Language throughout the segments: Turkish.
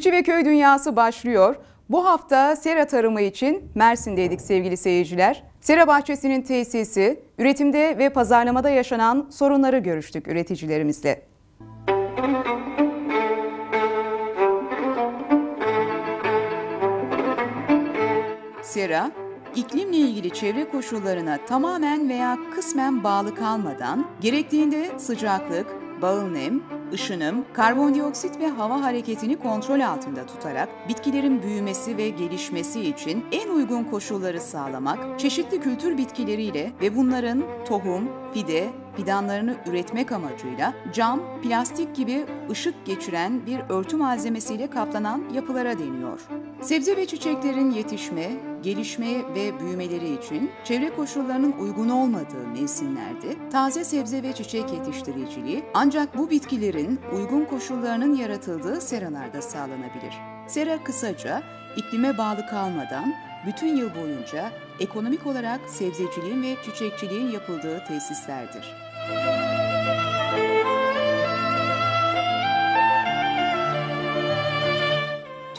Çiftçi ve Köy Dünyası başlıyor. Bu hafta sera tarımı için Mersin'deydik sevgili seyirciler. Sera bahçesinin tesisi, üretimde ve pazarlamada yaşanan sorunları görüştük üreticilerimizle. Sera, iklimle ilgili çevre koşullarına tamamen veya kısmen bağlı kalmadan, gerektiğinde sıcaklık, bağıl nem, ışınım, karbondioksit ve hava hareketini kontrol altında tutarak bitkilerin büyümesi ve gelişmesi için en uygun koşulları sağlamak, çeşitli kültür bitkileriyle ve bunların tohum, fide, fidanlarını üretmek amacıyla cam, plastik gibi ışık geçiren bir örtü malzemesiyle kaplanan yapılara deniyor. Sebze ve çiçeklerin yetişme, gelişme ve büyümeleri için çevre koşullarının uygun olmadığı mevsimlerde taze sebze ve çiçek yetiştiriciliği ancak bu bitkilerin uygun koşullarının yaratıldığı seralarda sağlanabilir. Sera kısaca iklime bağlı kalmadan bütün yıl boyunca ekonomik olarak sebzeciliğin ve çiçekçiliğin yapıldığı tesislerdir.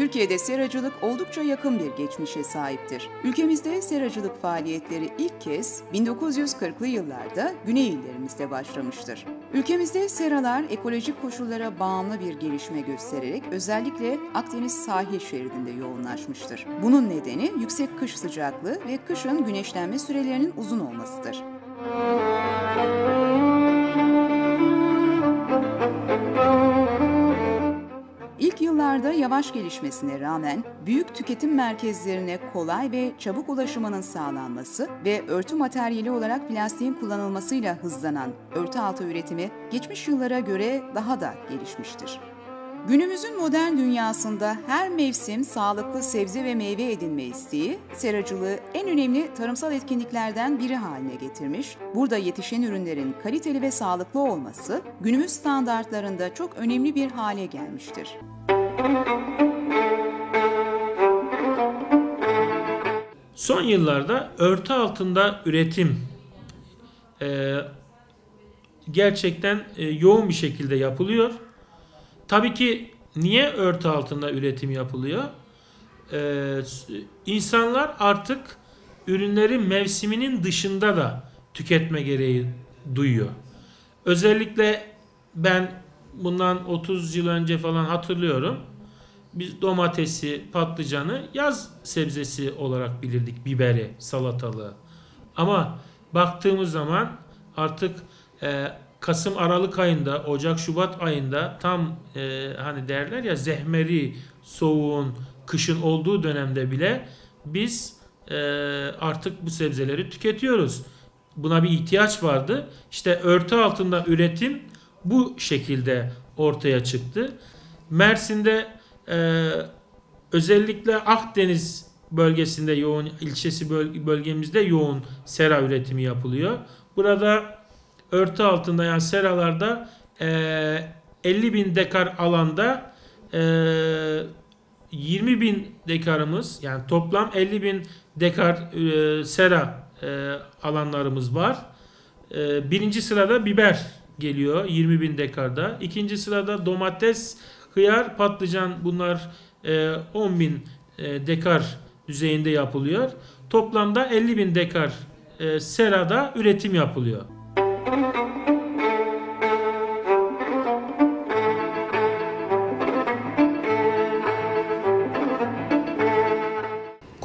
Türkiye'de seracılık oldukça yakın bir geçmişe sahiptir. Ülkemizde seracılık faaliyetleri ilk kez 1940'lı yıllarda güney illerimizde başlamıştır. Ülkemizde seralar ekolojik koşullara bağımlı bir gelişme göstererek özellikle Akdeniz sahil şeridinde yoğunlaşmıştır. Bunun nedeni yüksek kış sıcaklığı ve kışın güneşlenme sürelerinin uzun olmasıdır. Yıllarda yavaş gelişmesine rağmen büyük tüketim merkezlerine kolay ve çabuk ulaşımının sağlanması ve örtü materyali olarak plastiğin kullanılmasıyla hızlanan örtü altı üretimi geçmiş yıllara göre daha da gelişmiştir. Günümüzün modern dünyasında her mevsim sağlıklı sebze ve meyve edinme isteği, seracılığı en önemli tarımsal etkinliklerden biri haline getirmiş. Burada yetişen ürünlerin kaliteli ve sağlıklı olması günümüz standartlarında çok önemli bir hale gelmiştir. Son yıllarda örtü altında üretim e, gerçekten e, yoğun bir şekilde yapılıyor. Tabii ki niye örtü altında üretim yapılıyor? Ee, insanlar artık ürünleri mevsiminin dışında da tüketme gereği duyuyor. Özellikle ben bundan 30 yıl önce falan hatırlıyorum. Biz domatesi, patlıcanı yaz sebzesi olarak bilirdik. Biberi, salatalığı. Ama baktığımız zaman artık e, Kasım Aralık ayında, Ocak Şubat ayında tam e, hani derler ya zehmeri, soğuğun, kışın olduğu dönemde bile biz e, artık bu sebzeleri tüketiyoruz. Buna bir ihtiyaç vardı. İşte örtü altında üretim bu şekilde ortaya çıktı. Mersin'de e, özellikle Akdeniz bölgesinde yoğun ilçesi bölgemizde yoğun sera üretimi yapılıyor. Burada örtü altında yani seralarda e, 50 bin dekar alanda e, 20 bin dekarımız yani toplam 50 bin dekar e, sera e, alanlarımız var. E, birinci sırada biber geliyor 20 bin dekarda. İkinci sırada domates, hıyar, patlıcan bunlar e, 10 bin e, dekar düzeyinde yapılıyor. Toplamda 50 bin dekar e, serada üretim yapılıyor.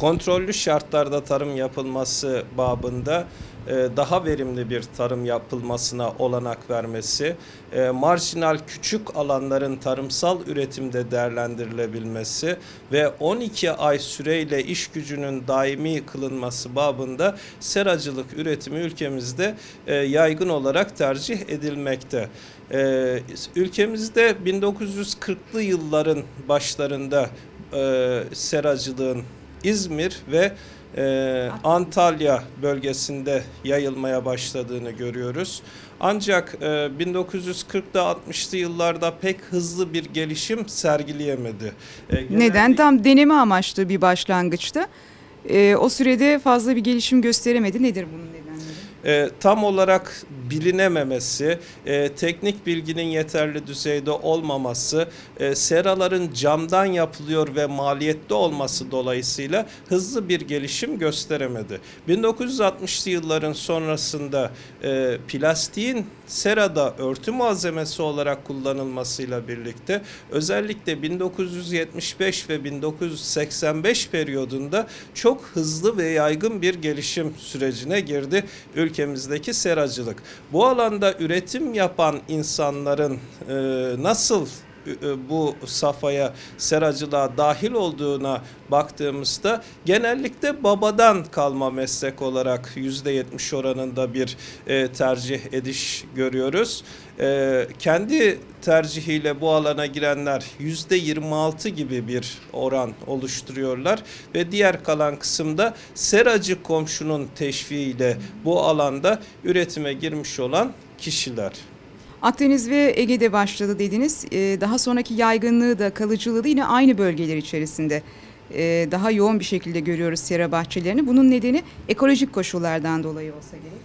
Kontrollü şartlarda tarım yapılması babında e, daha verimli bir tarım yapılmasına olanak vermesi, e, marjinal küçük alanların tarımsal üretimde değerlendirilebilmesi ve 12 ay süreyle iş gücünün daimi kılınması babında seracılık üretimi ülkemizde e, yaygın olarak tercih edilmekte. Ülkemizde 1940'lı yılların başlarında seracılığın İzmir ve e, Antalya bölgesinde yayılmaya başladığını görüyoruz. Ancak e, 1940'da 60'lı yıllarda pek hızlı bir gelişim sergileyemedi. E, Neden? Tam deneme amaçlı bir başlangıçta. Ee, o sürede fazla bir gelişim gösteremedi. Nedir bunun nedenleri? e, tam olarak bilinememesi, e, teknik bilginin yeterli düzeyde olmaması, e, seraların camdan yapılıyor ve maliyetli olması dolayısıyla hızlı bir gelişim gösteremedi. 1960'lı yılların sonrasında e, plastiğin serada örtü malzemesi olarak kullanılmasıyla birlikte özellikle 1975 ve 1985 periyodunda çok hızlı ve yaygın bir gelişim sürecine girdi ülkemizdeki seracılık. Bu alanda üretim yapan insanların e, nasıl bu safhaya seracılığa dahil olduğuna baktığımızda genellikle babadan kalma meslek olarak %70 oranında bir e, tercih ediş görüyoruz. E, kendi tercihiyle bu alana girenler %26 gibi bir oran oluşturuyorlar ve diğer kalan kısımda seracı komşunun teşviğiyle bu alanda üretime girmiş olan kişiler. Akdeniz ve Ege'de başladı dediniz. Ee, daha sonraki yaygınlığı da kalıcılığı da yine aynı bölgeler içerisinde. Ee, daha yoğun bir şekilde görüyoruz sera bahçelerini. Bunun nedeni ekolojik koşullardan dolayı olsa gerek.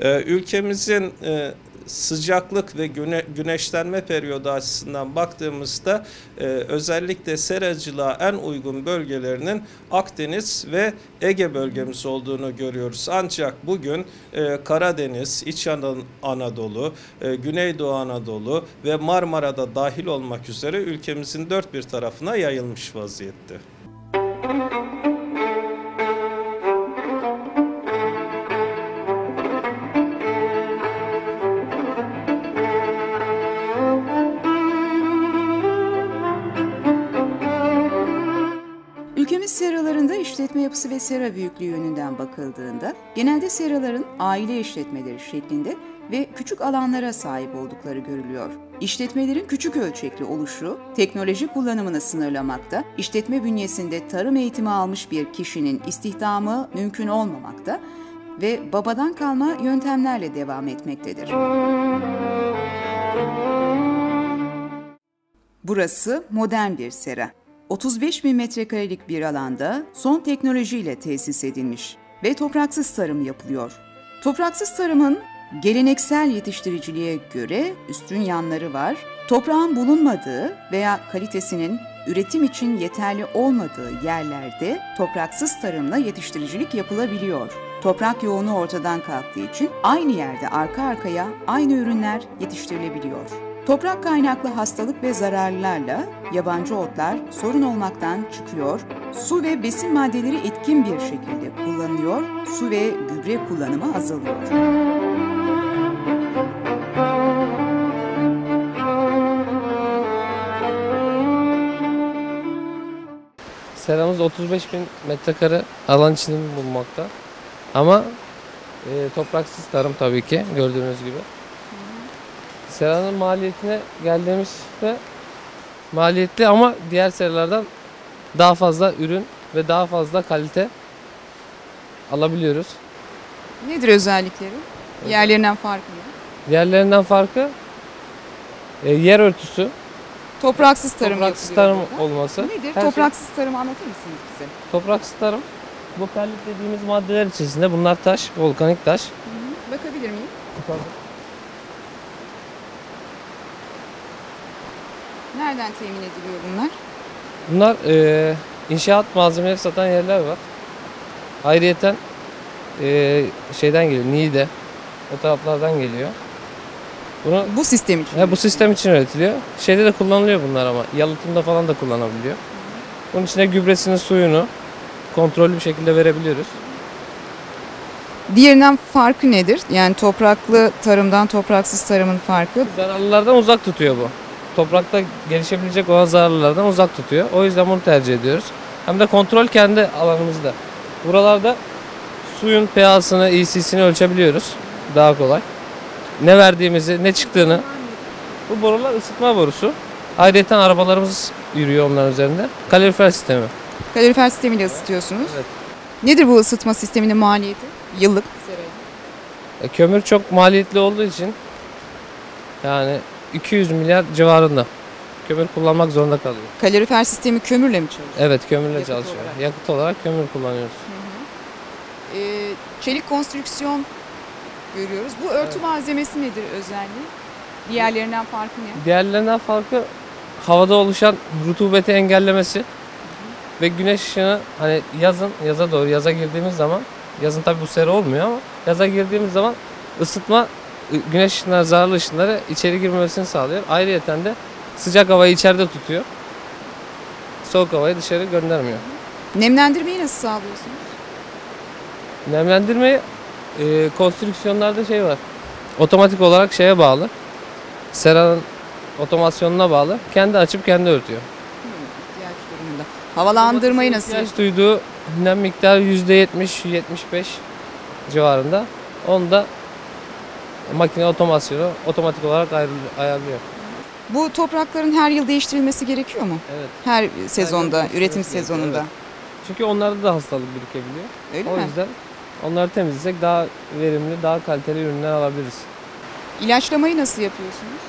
Ee, ülkemizin e, sıcaklık ve güne, güneşlenme periyodu açısından baktığımızda e, özellikle seracılığa en uygun bölgelerinin Akdeniz ve Ege bölgemiz olduğunu görüyoruz. Ancak bugün e, Karadeniz, İç Ana- Anadolu, e, Güneydoğu Anadolu ve Marmara'da dahil olmak üzere ülkemizin dört bir tarafına yayılmış vaziyette. Ülkemiz seralarında işletme yapısı ve sera büyüklüğü yönünden bakıldığında genelde seraların aile işletmeleri şeklinde ve küçük alanlara sahip oldukları görülüyor. İşletmelerin küçük ölçekli oluşu, teknoloji kullanımını sınırlamakta, işletme bünyesinde tarım eğitimi almış bir kişinin istihdamı mümkün olmamakta ve babadan kalma yöntemlerle devam etmektedir. Burası modern bir sera. 35 bin metrekarelik bir alanda son teknolojiyle tesis edilmiş ve topraksız tarım yapılıyor. Topraksız tarımın geleneksel yetiştiriciliğe göre üstün yanları var. Toprağın bulunmadığı veya kalitesinin üretim için yeterli olmadığı yerlerde topraksız tarımla yetiştiricilik yapılabiliyor. Toprak yoğunluğu ortadan kalktığı için aynı yerde arka arkaya aynı ürünler yetiştirilebiliyor. Toprak kaynaklı hastalık ve zararlarla yabancı otlar sorun olmaktan çıkıyor, su ve besin maddeleri etkin bir şekilde kullanılıyor, su ve gübre kullanımı azalıyor. Seramız 35 bin metrekare alan içinde bulunmakta. Ama e, topraksız tarım tabii ki gördüğünüz gibi. Seranın maliyetine geldiğimizde maliyetli ama diğer seralardan daha fazla ürün ve daha fazla kalite alabiliyoruz. Nedir özellikleri? Diğerlerinden farkı ne? Diğerlerinden farkı e, yer örtüsü, Topraksız tarım topraksız tarım burada. olması. Nedir? Her şey- Topraksız tarım anlatır mısınız bize? topraksız tarım. Bu perlit dediğimiz maddeler içerisinde bunlar taş, volkanik taş. Bakabilir miyim? Nereden temin ediliyor bunlar? Bunlar eee, inşaat malzemeleri satan yerler var. Ayrıyeten eee, şeyden geliyor, Niğde. O taraflardan geliyor. Bunu Bu sistem için. he, bu sistem için üretiliyor. Şeyde de kullanılıyor bunlar ama. Yalıtımda falan da kullanabiliyor. Bunun içine gübresini, suyunu kontrollü bir şekilde verebiliyoruz. Diğerinden farkı nedir? Yani topraklı tarımdan topraksız tarımın farkı. Zararlılardan uzak tutuyor bu. Toprakta gelişebilecek olan zararlılardan uzak tutuyor. O yüzden bunu tercih ediyoruz. Hem de kontrol kendi alanımızda. Buralarda suyun pH'sını, EC'sini ölçebiliyoruz. Daha kolay. Ne verdiğimizi, ne çıktığını. Bu borular ısıtma borusu. Ayrıca arabalarımız yürüyor onların üzerinde. Kalorifer sistemi. Kalorifer sistemiyle ısıtıyorsunuz. Evet. Nedir bu ısıtma sisteminin maliyeti? Yıllık. E, kömür çok maliyetli olduğu için yani 200 milyar civarında kömür kullanmak zorunda kalıyor. Kalorifer sistemi kömürle mi çalışıyor? Evet kömürle Yakıt çalışıyor. olarak. Yakıt olarak kömür kullanıyoruz. Ee, çelik konstrüksiyon görüyoruz. Bu örtü malzemesi nedir özelliği? Diğerlerinden farkı ne? Diğerlerinden farkı havada oluşan rutubeti engellemesi ve güneş ışığını hani yazın yaza doğru yaza girdiğimiz zaman yazın tabi bu sera olmuyor ama yaza girdiğimiz zaman ısıtma güneş ışınları zararlı ışınları içeri girmemesini sağlıyor. Ayrıyeten de sıcak havayı içeride tutuyor. Soğuk havayı dışarı göndermiyor. Nemlendirmeyi nasıl sağlıyorsunuz? Nemlendirmeyi e, konstrüksiyonlarda şey var. Otomatik olarak şeye bağlı. Seranın otomasyonuna bağlı. Kendi açıp kendi örtüyor. ihtiyaç durumunda. Havalandırmayı nasıl? İhtiyaç duyduğu nem miktarı %70-75 civarında. Onu da makine otomasyonu otomatik olarak ayarlıyor. Bu toprakların her yıl değiştirilmesi gerekiyor mu? Evet. Her sezonda, değiştirilmesi üretim sezonunda. evet. Çünkü onlarda da hastalık birikebiliyor. Öyle o mi? yüzden onları temizlesek daha verimli, daha kaliteli ürünler alabiliriz. İlaçlamayı nasıl yapıyorsunuz?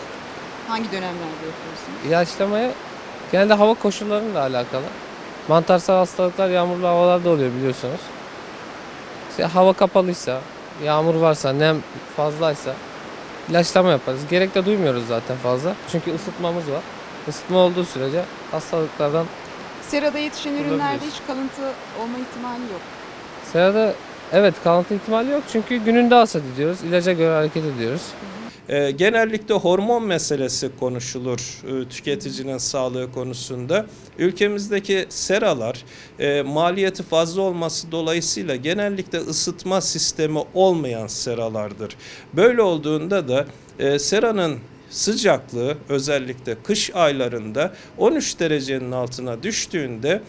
Hangi dönemlerde yapıyorsunuz? İlaçlamayı genelde hava koşullarıyla alakalı. Mantarsal hastalıklar yağmurlu havalarda oluyor biliyorsunuz. İşte hava kapalıysa, yağmur varsa, nem fazlaysa ilaçlama yaparız. Gerek de duymuyoruz zaten fazla. Çünkü ısıtmamız var. Isıtma olduğu sürece hastalıklardan Serada yetişen ürünlerde hiç kalıntı olma ihtimali yok. serada evet kalıntı ihtimali yok. Çünkü gününde hasat ediyoruz. İlaca göre hareket ediyoruz. E, genellikle hormon meselesi konuşulur e, tüketicinin sağlığı konusunda. Ülkemizdeki seralar e, maliyeti fazla olması dolayısıyla genellikle ısıtma sistemi olmayan seralardır. Böyle olduğunda da e, seranın sıcaklığı özellikle kış aylarında 13 derecenin altına düştüğünde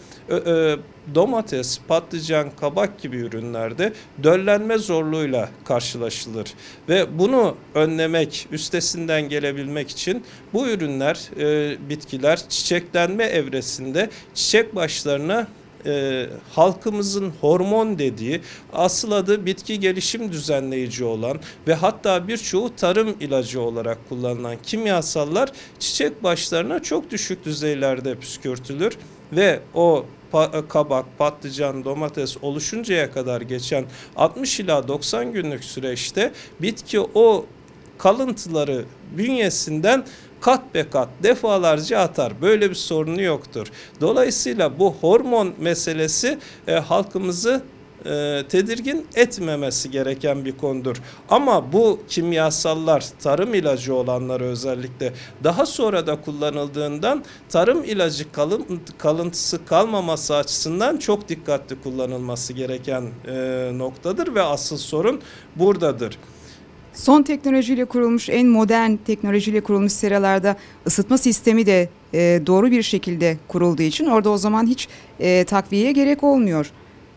domates, patlıcan, kabak gibi ürünlerde döllenme zorluğuyla karşılaşılır. Ve bunu önlemek, üstesinden gelebilmek için bu ürünler, e, bitkiler çiçeklenme evresinde çiçek başlarına e, halkımızın hormon dediği asıl adı bitki gelişim düzenleyici olan ve hatta birçoğu tarım ilacı olarak kullanılan kimyasallar çiçek başlarına çok düşük düzeylerde püskürtülür ve o kabak, patlıcan, domates oluşuncaya kadar geçen 60 ila 90 günlük süreçte bitki o kalıntıları bünyesinden kat be kat defalarca atar. Böyle bir sorunu yoktur. Dolayısıyla bu hormon meselesi e, halkımızı e, tedirgin etmemesi gereken bir konudur. Ama bu kimyasallar tarım ilacı olanları özellikle daha sonra da kullanıldığından tarım ilacı kalın, kalıntısı kalmaması açısından çok dikkatli kullanılması gereken e, noktadır ve asıl sorun buradadır. Son teknolojiyle kurulmuş, en modern teknolojiyle kurulmuş seralarda ısıtma sistemi de e, doğru bir şekilde kurulduğu için orada o zaman hiç e, takviyeye gerek olmuyor.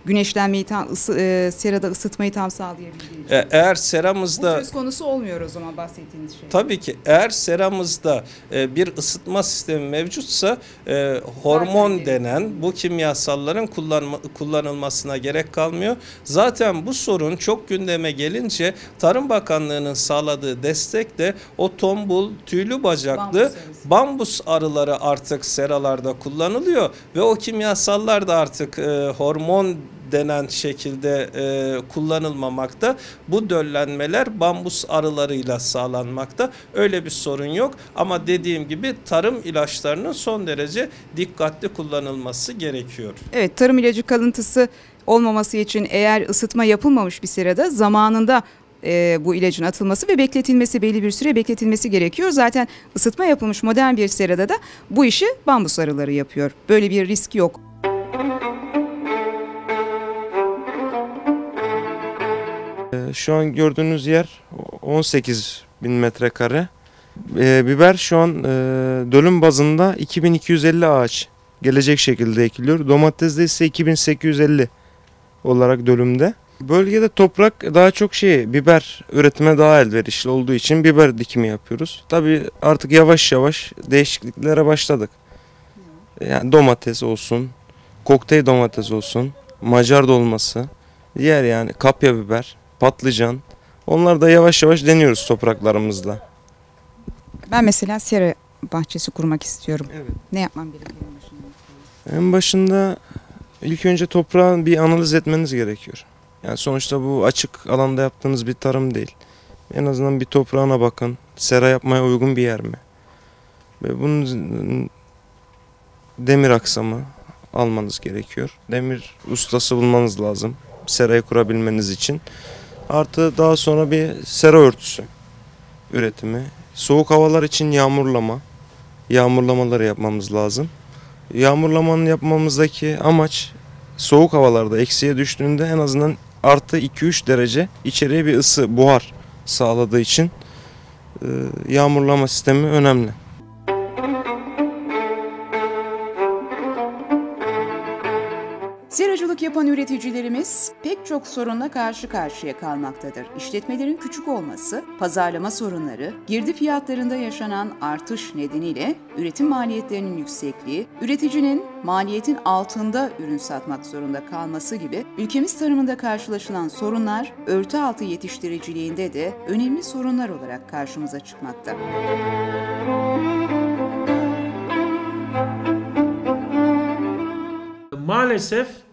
Güneşlenmeyi tam, ısı, e, serada ısıtmayı tam sağlayabildiği için. E, eğer Bu seramızda söz konusu olmuyor o zaman bahsettiğiniz şey. Tabii ki eğer seramızda e, bir ısıtma sistemi mevcutsa e, hormon denen bu kimyasalların kullanma, kullanılmasına gerek kalmıyor. Zaten bu sorun çok gündeme gelince Tarım Bakanlığı'nın sağladığı destekle o tombul tüylü bacaklı Bambus bambus arıları artık seralarda kullanılıyor ve o kimyasallar da artık e, hormon denen şekilde e, kullanılmamakta. Bu döllenmeler bambus arılarıyla sağlanmakta. Öyle bir sorun yok ama dediğim gibi tarım ilaçlarının son derece dikkatli kullanılması gerekiyor. Evet tarım ilacı kalıntısı olmaması için eğer ısıtma yapılmamış bir serada zamanında e, bu ilacın atılması ve bekletilmesi belli bir süre bekletilmesi gerekiyor. Zaten ısıtma yapılmış modern bir serada da bu işi bambus arıları yapıyor. Böyle bir risk yok. Şu an gördüğünüz yer 18 bin metrekare. Ee, biber şu an e, dönüm bazında 2250 ağaç gelecek şekilde ekiliyor. Domatesde ise 2850 olarak dönümde. Bölgede toprak daha çok şey biber üretime daha elverişli olduğu için biber dikimi yapıyoruz. Tabii artık yavaş yavaş değişikliklere başladık. Yani domates olsun, kokteyl domates olsun, Macar dolması, diğer yani kapya biber, patlıcan. Onlar da yavaş yavaş deniyoruz topraklarımızda. Ben mesela sera bahçesi kurmak istiyorum. Evet. Ne yapmam gerekiyor? en başında? En başında ilk önce toprağı bir analiz etmeniz gerekiyor. Yani sonuçta bu açık alanda yaptığınız bir tarım değil. En azından bir toprağına bakın. Sera yapmaya uygun bir yer mi? Ve bunun demir aksamı almanız gerekiyor. Demir ustası bulmanız lazım. Serayı kurabilmeniz için. Artı daha sonra bir sera örtüsü üretimi. Soğuk havalar için yağmurlama. Yağmurlamaları yapmamız lazım. Yağmurlamanın yapmamızdaki amaç soğuk havalarda eksiye düştüğünde en azından artı 2-3 derece içeriye bir ısı, buhar sağladığı için yağmurlama sistemi önemli. Yapan üreticilerimiz pek çok sorunla karşı karşıya kalmaktadır. İşletmelerin küçük olması, pazarlama sorunları, girdi fiyatlarında yaşanan artış nedeniyle üretim maliyetlerinin yüksekliği, üreticinin maliyetin altında ürün satmak zorunda kalması gibi ülkemiz tarımında karşılaşılan sorunlar örtü altı yetiştiriciliğinde de önemli sorunlar olarak karşımıza çıkmakta. Maalesef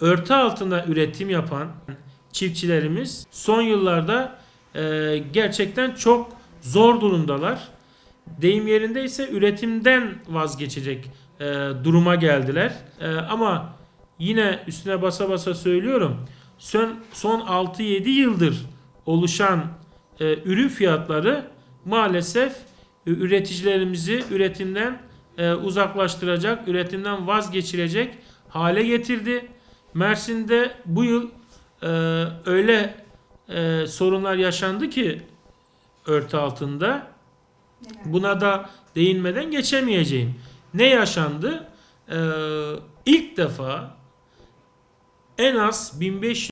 örtü altında üretim yapan çiftçilerimiz son yıllarda e, gerçekten çok zor durumdalar. Deyim yerindeyse üretimden vazgeçecek e, duruma geldiler. E, ama yine üstüne basa basa söylüyorum. Son, son 6-7 yıldır oluşan e, ürün fiyatları maalesef e, üreticilerimizi üretimden e, uzaklaştıracak, üretimden vazgeçirecek hale getirdi. Mersin'de bu yıl e, öyle e, sorunlar yaşandı ki örtü altında. Buna da değinmeden geçemeyeceğim. Ne yaşandı? E, ilk defa en az 1500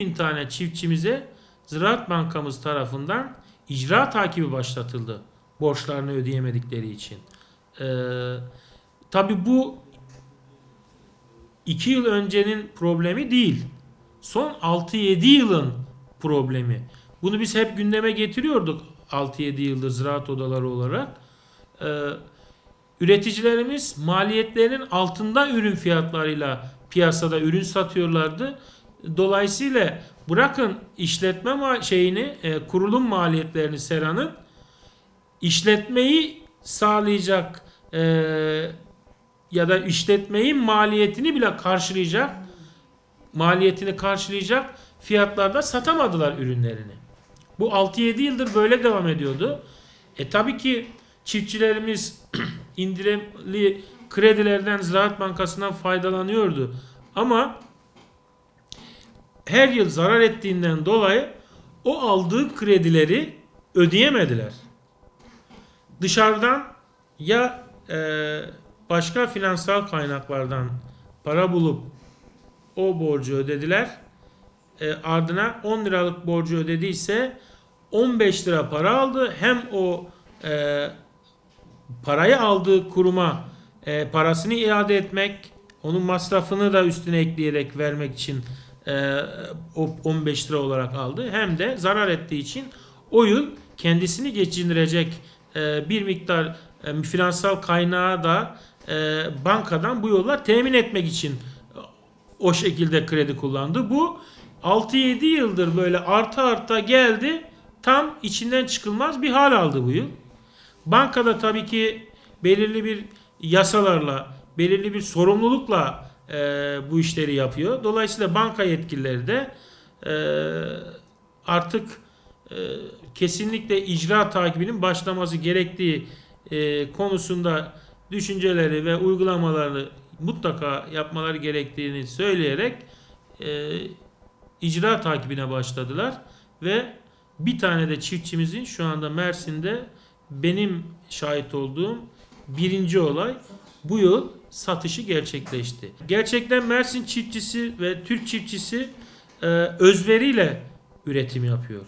bin tane çiftçimize Ziraat Bankamız tarafından icra takibi başlatıldı. Borçlarını ödeyemedikleri için. E, tabii bu 2 yıl öncenin problemi değil. Son 6-7 yılın problemi. Bunu biz hep gündeme getiriyorduk 6-7 yıldır ziraat odaları olarak. Ee, üreticilerimiz maliyetlerinin altında ürün fiyatlarıyla piyasada ürün satıyorlardı. Dolayısıyla bırakın işletme ma- şeyini, e, kurulum maliyetlerini Sera'nın işletmeyi sağlayacak e, ya da işletmeyin maliyetini bile karşılayacak maliyetini karşılayacak fiyatlarda satamadılar ürünlerini. Bu 6-7 yıldır böyle devam ediyordu. E tabii ki çiftçilerimiz indirimli kredilerden Ziraat Bankası'ndan faydalanıyordu. Ama her yıl zarar ettiğinden dolayı o aldığı kredileri ödeyemediler. Dışarıdan ya e, başka finansal kaynaklardan para bulup o borcu ödediler. E, ardına 10 liralık borcu ödediyse 15 lira para aldı. Hem o e, parayı aldığı kuruma e, parasını iade etmek, onun masrafını da üstüne ekleyerek vermek için e, o 15 lira olarak aldı. Hem de zarar ettiği için o yıl kendisini geçindirecek e, bir miktar e, finansal kaynağı da e, bankadan bu yollar temin etmek için o şekilde kredi kullandı. Bu 6-7 yıldır böyle arta arta geldi. Tam içinden çıkılmaz bir hal aldı bu yıl. Bankada tabii ki belirli bir yasalarla, belirli bir sorumlulukla e, bu işleri yapıyor. Dolayısıyla banka yetkilileri de e, artık e, kesinlikle icra takibinin başlaması gerektiği e, konusunda düşünceleri ve uygulamalarını mutlaka yapmaları gerektiğini söyleyerek e, icra takibine başladılar ve bir tane de çiftçimizin şu anda Mersin'de benim şahit olduğum birinci olay bu yıl satışı gerçekleşti. Gerçekten Mersin çiftçisi ve Türk çiftçisi e, özveriyle üretim yapıyor.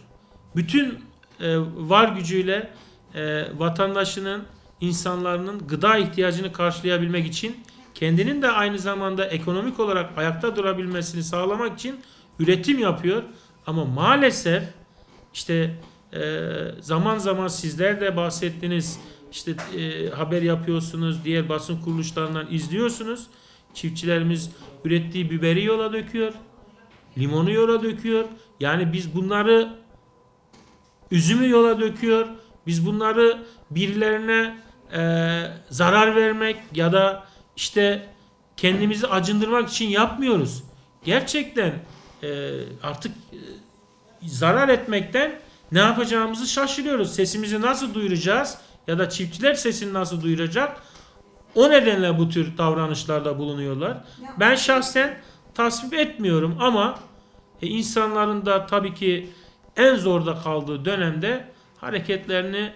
Bütün e, var gücüyle e, vatandaşının, insanların gıda ihtiyacını karşılayabilmek için kendinin de aynı zamanda ekonomik olarak ayakta durabilmesini sağlamak için üretim yapıyor. Ama maalesef işte e, zaman zaman sizler de bahsettiniz işte e, haber yapıyorsunuz diğer basın kuruluşlarından izliyorsunuz. Çiftçilerimiz ürettiği biberi yola döküyor. Limonu yola döküyor. Yani biz bunları üzümü yola döküyor. Biz bunları birilerine e, zarar vermek ya da işte kendimizi acındırmak için yapmıyoruz. Gerçekten e, artık e, zarar etmekten ne yapacağımızı şaşırıyoruz. Sesimizi nasıl duyuracağız ya da çiftçiler sesini nasıl duyuracak? O nedenle bu tür davranışlarda bulunuyorlar. Ben şahsen tasvip etmiyorum ama e, insanların da tabii ki en zorda kaldığı dönemde hareketlerini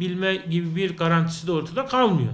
dengeleyebilme gibi bir garantisi de ortada kalmıyor.